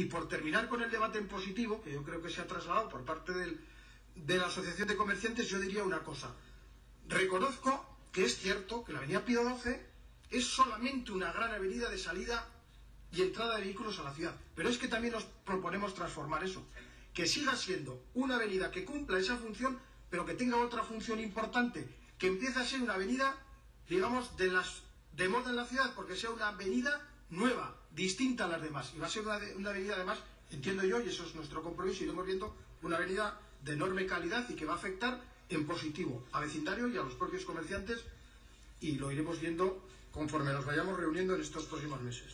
Y por terminar con el debate en positivo, que yo creo que se ha trasladado por parte de la Asociación de Comerciantes, yo diría una cosa. Reconozco que es cierto que la Avenida Pío XII es solamente una gran avenida de salida y entrada de vehículos a la ciudad. Pero es que también nos proponemos transformar eso. Que siga siendo una avenida que cumpla esa función, pero que tenga otra función importante, que empiece a ser una avenida, digamos, de las de moda en la ciudad, porque sea una avenida nueva, distinta a las demás. Y va a ser una, una avenida, además, entiendo yo, y eso es nuestro compromiso, iremos viendo una avenida de enorme calidad y que va a afectar en positivo a vecindario y a los propios comerciantes y lo iremos viendo conforme nos vayamos reuniendo en estos próximos meses.